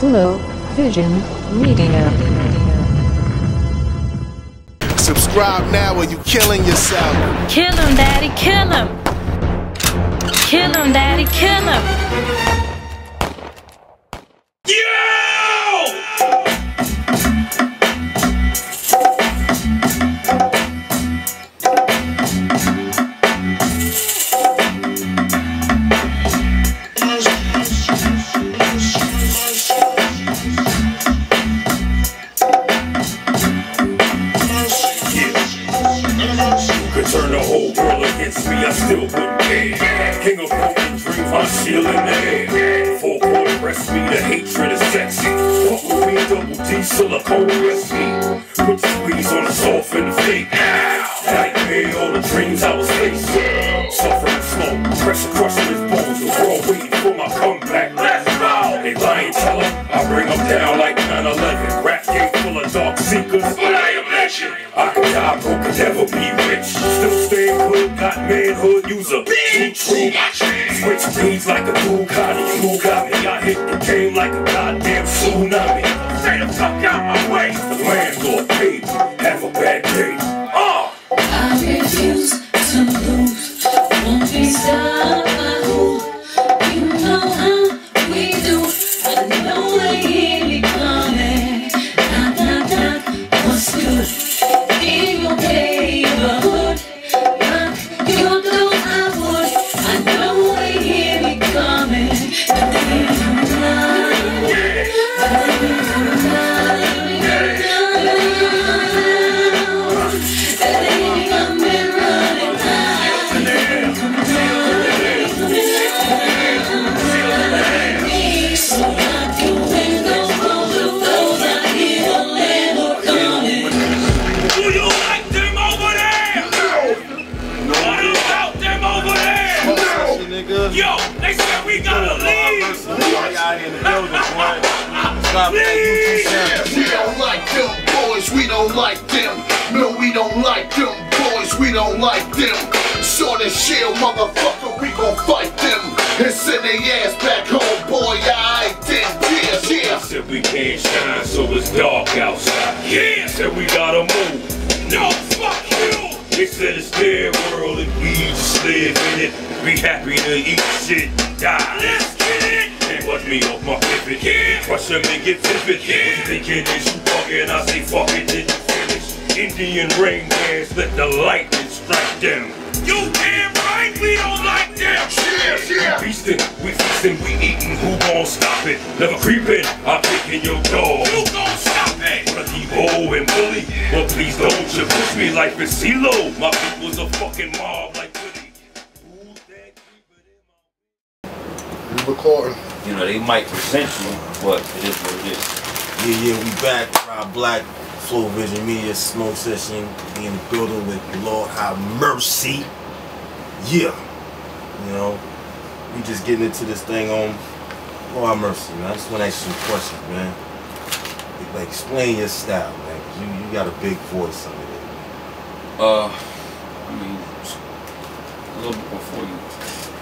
Flow Vision Media. Subscribe now or you killing yourself. Kill him, daddy, kill him. Kill him, daddy, kill him. Slow, pressure crushing his bones. The world waiting Sword and shield, motherfucker, we gon' fight them. And send their ass back home, boy, I then. Yeah, yeah. Said we can't shine, so it's dark outside. Yeah, said we gotta move. No, fuck you. They said it's their world and we just live in it. Be happy to eat shit, die. Let's get it. Can't watch me off my pivot. Yeah. Crush them and get vivid. Yeah. Thinking that you fucking, I say fuck it, then you finish. Indian rain dance, let the lightning strike them. You damn yeah. We feasting, we feasting, we eating, who gon' stop it? Never creeping, I'm picking your dog. Who gon' stop it! Wanna keep hoe and bully? Well, please don't you push me like it's CeeLo. My people's a fucking mob like Willie. Who's that creeping in my We recording. You know, they might present you, but it is what it is. Yeah, yeah, we back. Rah Black, Flow Vision Media, Smoke Session. We in the building with Lord Have Mercy. Yeah. You know, we just getting into this thing on Lord Have Mercy, man. I just want to ask you some questions, man. Like, explain your style, man. you, you got a big voice under there. Uh, I mean, a little bit before you.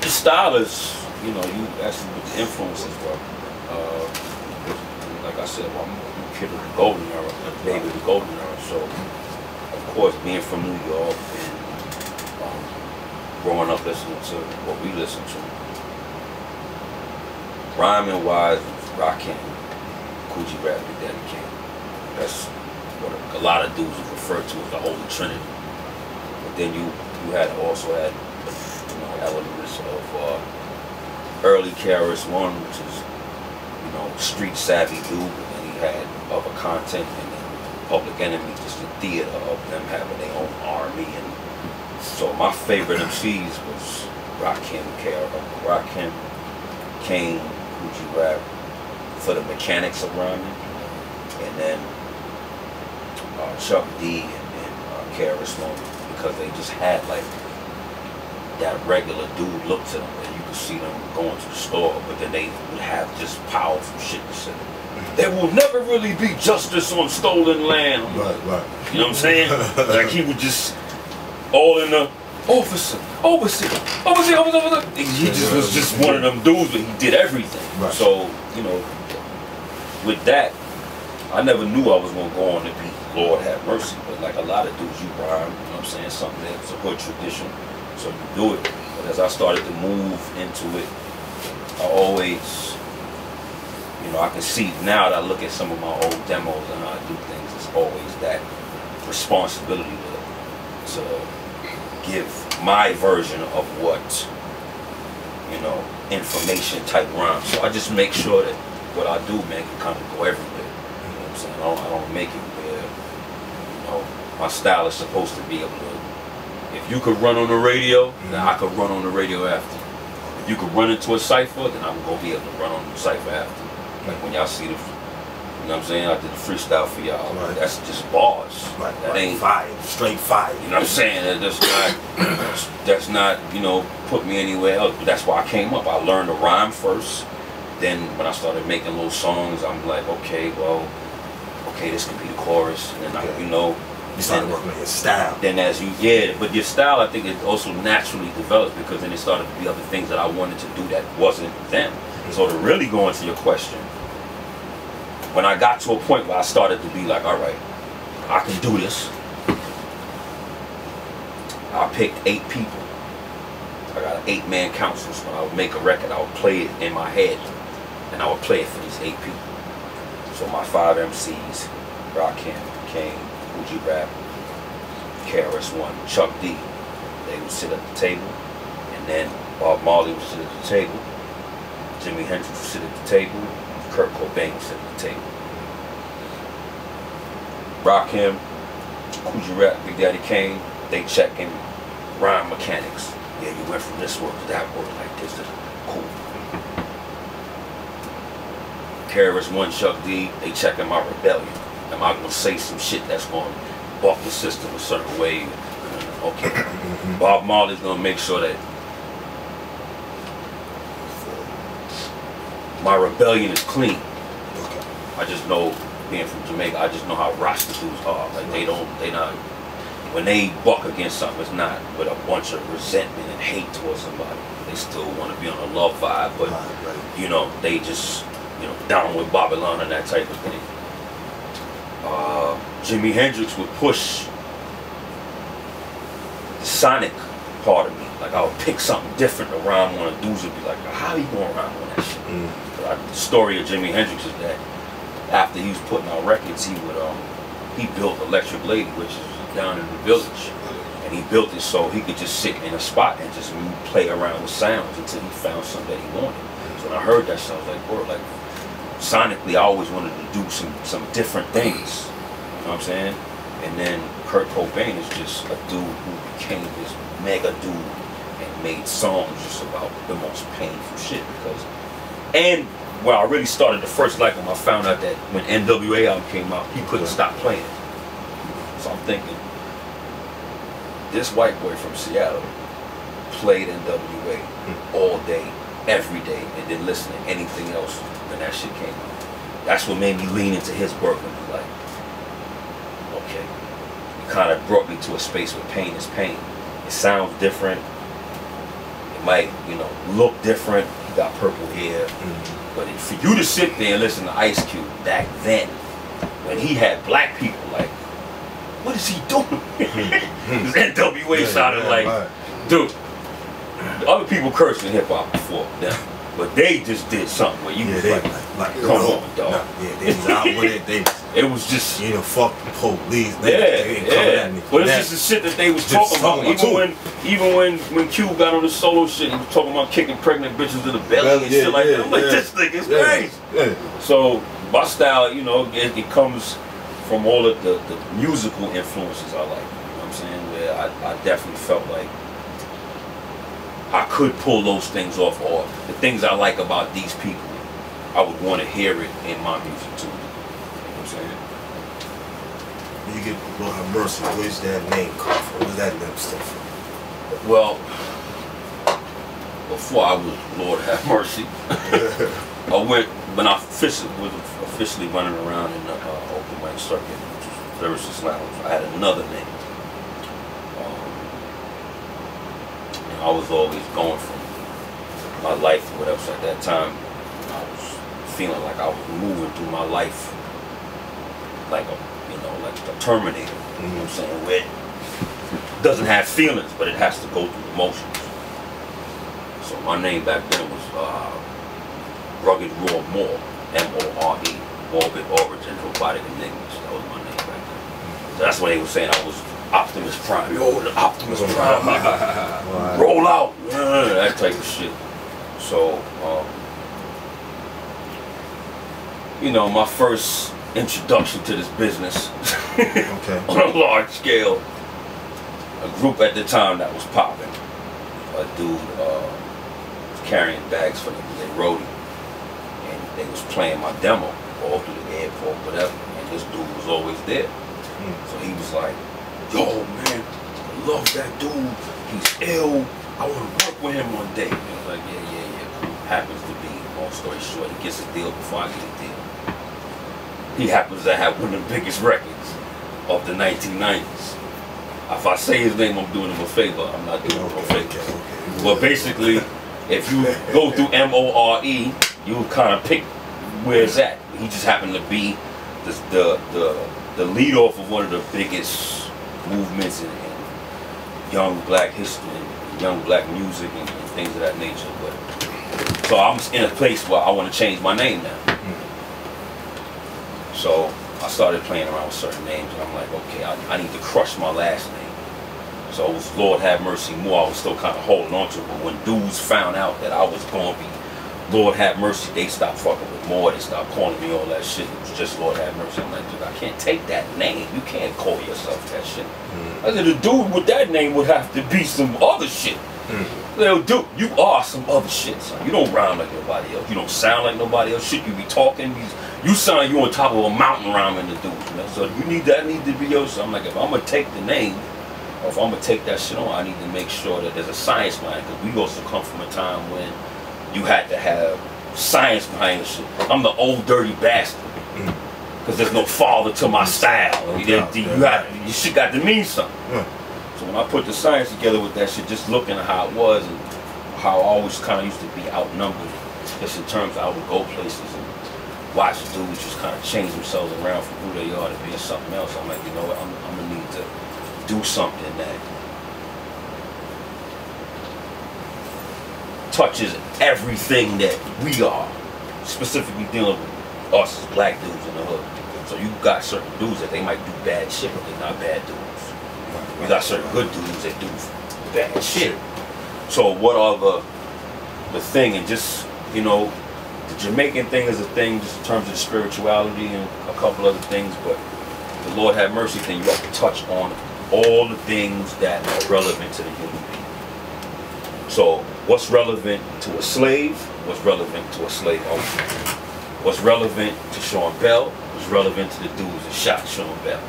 The style is, you know, you actually with the influences were. Uh, like I said, well, I'm a kid of the golden era, a baby of the golden era. So, of course, being from New York and um, growing up listening to what we listen to, rhyming wise, Rakim, Kool G Rap, Big Daddy Kane. That's what a, lot of dudes refer to as the Holy Trinity. But then you you had also had you know elements of uh, early KRS One, which is you know street savvy dude, and he had other content, and then Public Enemy, just the theater of them having their own army, and so my favorite MCs was Rakim, KR, Rakim, Kane, Kool G Rap, for the mechanics of rhyming, and then uh, Chuck D and, and uh, One because they just had like that regular dude look to them, and you could see them going to the store, but then they would have just powerful shit to say. There will never really be justice on stolen land. Right, right. You know what I'm saying? like he would just all in the officer, overseer, overseer, overseer, overseer. He he just was just one of them dudes, but he did everything. Right. So you know, with that, I never knew I was gonna go on to be Lord have mercy. But like a lot of dudes, you rhyme. You know what I'm saying? Something that's a hood tradition, so you do it. But as I started to move into it, I always, you know, I can see now that I look at some of my old demos and how I do things. It's always that responsibility to, to give my version of what you know, information type rhyme. So I just make sure that what I do, man, can kind of go everywhere. You know what I'm saying? I don't, I don't make it where, you know, my style is supposed to be able to. If you could run on the radio, then I could run on the radio after. If you could run into a cipher, then I'm gonna be able to run on the cipher after. Like when y'all see the, know what I'm saying? I did the freestyle for y'all. Right. That's just bars. Right, that right. ain't fire, straight fire. you know what I'm saying? That- That's not that's not, you know, put me anywhere else. But that's why I came up. I learned to rhyme first. Then when I started making little songs, I'm like, okay, well, okay, this could be the chorus. And then I, Okay. you know, You started working on your style. then as you yeah, but your style I think it also naturally developed because then it started to be other things that I wanted to do that wasn't them. Mm-hmm. So to really go into your question, when I got to a point where I started to be like, all right, I can do this. I picked eight people. I got an eight man council. So when I would make a record, I would play it in my head. And I would play it for these eight people. So my five MCs, Rakim, Kane, Kool G Rap, KRS-One, Chuck D, they would sit at the table. And then Bob Marley would sit at the table. Jimi Hendrix would sit at the table. Kurt Cobain would sit at the table. Rakim, Kool G Rap, Big Daddy Kane, they checking rhyme mechanics. Yeah, you went from this word to that word like this. Cool. KRS One, Chuck D, they checking my rebellion. Am I gonna say some shit that's gonna buck the system a certain way? Uh, okay. Mm-hmm. Bob Marley's gonna make sure that my rebellion is clean. I just know, being from Jamaica, I just know how Rasta dudes are. Like they don't, they not. When they buck against something, it's not with a bunch of resentment and hate towards somebody. They still want to be on a love vibe, but you know, they just, you know, down with Babylon and that type of thing. Uh, Jimi Hendrix would push the sonic part of me. Like I would pick something different to rhyme on, and dudes would be like, "How you gonna rhyme on that shit?" Mm. 'Cause the story of Jimi Hendrix is that after he was putting out records, he would um he built Electric Lady, which is down in the village, and he built it so he could just sit in a spot and just play around with sounds until he found something that he wanted. So when I heard that, shit, I was like, "Bro, like sonically, I always wanted to do some some different things." You know what I'm saying? And then Kurt Cobain is just a dude who became this mega dude and made songs just about the most painful shit because and when I really started to first like him, I found out that when NWA album came out, he couldn't stop playing. So I'm thinking, this white boy from Seattle played NWA all day, every day, and didn't listen to anything else when that shit came out. That's what made me lean into his work and be like, okay. It kind of brought me to a space where pain is pain. It sounds different. It might, you know, look different. He got purple hair. Mm. But if- for you to sit there and listen to Ice Cube back then, when he had black people, like, what is he doing? Hmm, NWA hmm. sounded yeah, like, right. dude, other people cursed in hip hop before them, but they just did something where you Yeah, was they like, like, like come on, dog. yeah, they was out with it. They, it was just you know, fuck the police. They, yeah, they ain't coming at me. yeah. But it's That- just the shit that they was talking about. Even when, even when, when Q got on the solo shit, he was talking about kicking pregnant bitches in the belly and yeah, shit like yeah, that. I'm like, yeah. this nigga's Yeah, crazy. Yeah. So my style, you know, it, it comes from all of the, the musical influences I like. You know what I'm saying? Where I, I definitely felt like I could pull those things off, or the things I like about these people, I would want to hear it in my music too. You know what I'm saying? When you get Lord have mercy, where's that name come from? Where's that name stuff from? Well, before I was Lord have mercy, I went when I officially was officially running around in the uh, open mic circuit, which was Lyricist Lounge. I had another name. Um, and I was always going from my life or whatever. So at that time, I was feeling like I was moving through my life like a, like a Terminator. You know what I'm saying? Where it doesn't have feelings, but it has to go through emotions. So my name back then was uh, Rugged Raw Moore, M-O-R-E, Morbid Origin, Robotic Enigmas. That was my name back then. So that's what they were saying. I was Optimus Prime. Yo, the Optimus Prime. Roll out. that type of shit. So, um, you know, my first introduction to this business Okay. on a large scale, a group at the time that was popping. A dude uh, carrying bags for them, they rode roadie. And they was playing my demo all through the airport, whatever. And this dude was always there. So he was like, yo man, I love that dude. He's ill. I want to work with him one day. And I was like, yeah, yeah, yeah. Happens to be, long story short, he gets a deal before I get a deal. He happens to have one of the biggest records of the 1990s. If I say his name, I'm doing him a favor. I'm not doing him a favor. But basically, if you go through M O R E, you kind of pick where it's at. He just happened to be the the the, the lead off of one of the biggest movements in, in young black history, and young black music, and, and things of that nature. But so I'm in a place where I want to change my name now. So I started playing around with certain names, and I'm like, okay, I, I need to crush my last name. So it was Lord Have Mercy More. I was still kind of holding on to it. But when dudes found out that I was going to be Lord Have Mercy, they stopped fucking with more. They stopped calling me all that shit. It was just Lord Have Mercy. I'm like, dude, I can't take that name. You can't call yourself that shit. Hmm. I said, the dude with that name would have to be some other shit. Hmm. Yo, dude, you are some other shit, son. You don't rhyme like nobody else. You don't sound like nobody else. Shit, you be talking. You, you sound like you on top of a mountain rhyming the dudes, man. So you need that need to be yours. So I'm like, if I'm gonna take the name, or if I'm gonna take that shit on, I need to make sure that there's a science behind it. Because we also come from a time when you had to have science behind the shit. I'm the old dirty bastard. Mm. Because there's no father to my style. You, doubt, you, yeah. got, your shit got to mean something. Yeah. So when I put the science together with that shit, just looking at how it was and how I always kind of used to be outnumbered, just in terms of I would go places and watch dudes just kind of change themselves around from who they are to being something else. I'm like, you know what, I'm, I'm gonna need to do something that touches everything that we are, specifically dealing with us as black dudes in the hood. So you got certain dudes that they might do bad shit, but they're not bad dudes. You got certain good dudes that do bad shit. So what are the the thing and just you know the Jamaican thing is a thing just in terms of spirituality and a couple other things, but the Lord have mercy thing you have to touch on all the things that are relevant to the human being. So what's relevant to a slave? What's relevant to a slave owner? What's relevant to Sean Bell? What's relevant to the dudes that shot Sean Bell?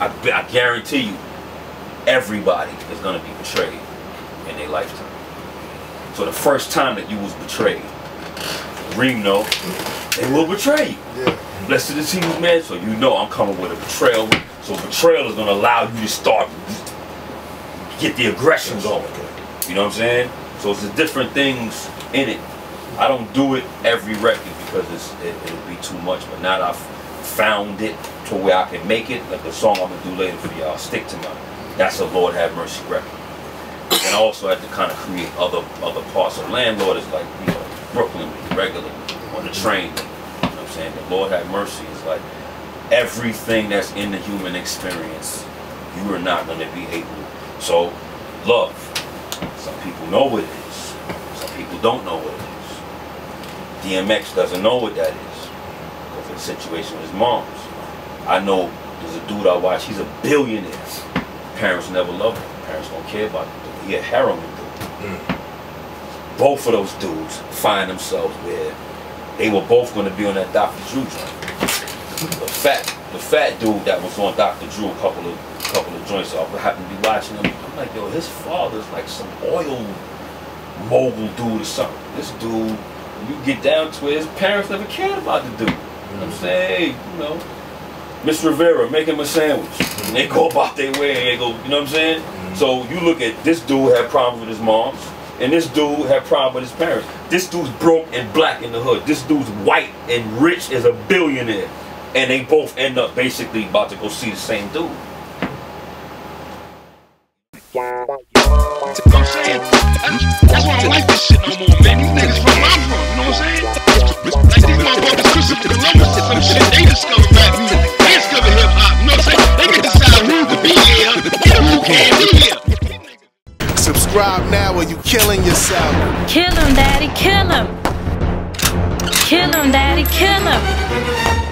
I, I guarantee you, everybody is gonna be betrayed in their lifetime. So the first time that you was betrayed, Reem know, they will betray you. Yeah. Blessed is he who's man, so you know I'm coming with a betrayal. So betrayal is gonna allow you to start get the aggression going. You know what I'm saying? So it's the different things in it. I don't do it every record because it's, it, it'll be too much. But now that I've found it to where I can make it, like the song I'm gonna do later for y'all, stick to my. That's a Lord Have Mercy record. And I also had to kind of create other other parts. So landlord is like you know Brooklyn regular on the train. You know what I'm saying? The Lord Have Mercy It's like everything that's in the human experience. You are not gonna be able. So love. Some people know what it is. Some people don't know what it is. DMX doesn't know what that is because of the situation with his moms. I know there's a dude I watch. He's a billionaire. Parents never loved him. Parents don't care about him. He a heroin dude. Both of those dudes find themselves where they were both going to be on that Dr. Drew joint. The fat, the fat dude that was on Dr. Drew a couple of couple of joints. I happened to be watching him. I'm like, yo, his father's like some oil mogul dude or something. This dude, when you get down to it, his parents never cared about the dude. You know what I'm mm. saying? Hey, you know, Miss Rivera, make him a sandwich. And they go about their way and they go, you know what I'm saying? Mm. So you look at this dude had problems with his moms. And this dude had problem with his parents. This dude's broke and black in the hood. This dude's white and rich as a billionaire. And they both end up basically about to go see the same dude. That's why I like this shit no more, man. These niggas from I'm from, you know what I'm saying? Like these motherfuckers, Christopher Columbus or some shit, they discover rap music. They discover hip hop, you know what I'm saying? They can decide who to be here and who can't be here. Subscribe now or you killing yourself. Kill him, daddy, kill him. Kill him, daddy, kill him.